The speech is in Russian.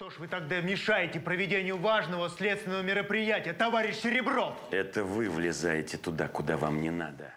Что ж вы тогда мешаете проведению важного следственного мероприятия, товарищ Серебров? Это вы влезаете туда, куда вам не надо.